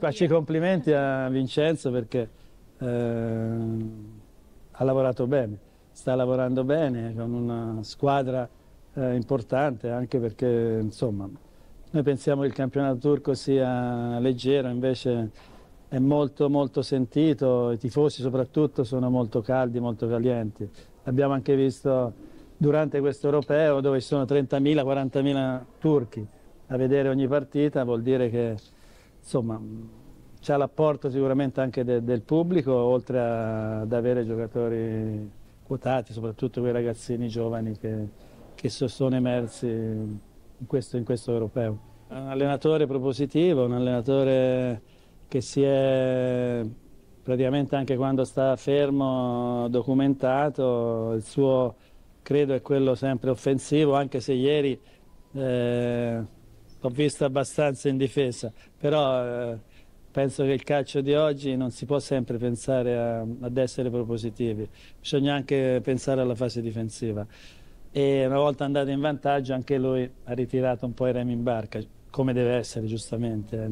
Faccio i complimenti a Vincenzo perché eh, ha lavorato bene, sta lavorando bene con una squadra eh, importante anche perché insomma noi pensiamo che il campionato turco sia leggero, invece è molto molto sentito, i tifosi soprattutto sono molto caldi, molto calienti. L'abbiamo anche visto durante questo europeo dove ci sono 30.000, 40.000 turchi a vedere ogni partita, vuol dire che insomma c'è l'apporto sicuramente anche de, del pubblico, oltre a, ad avere giocatori quotati, soprattutto quei ragazzini giovani che, che sono emersi in questo, in questo europeo. Un allenatore propositivo, un allenatore che si è praticamente anche quando sta fermo documentato, il suo credo è quello sempre offensivo, anche se ieri eh, l'ho visto abbastanza in difesa, però eh, penso che il calcio di oggi non si può sempre pensare a, ad essere propositivi, bisogna anche pensare alla fase difensiva e una volta andato in vantaggio anche lui ha ritirato un po' i remi in barca, come deve essere giustamente.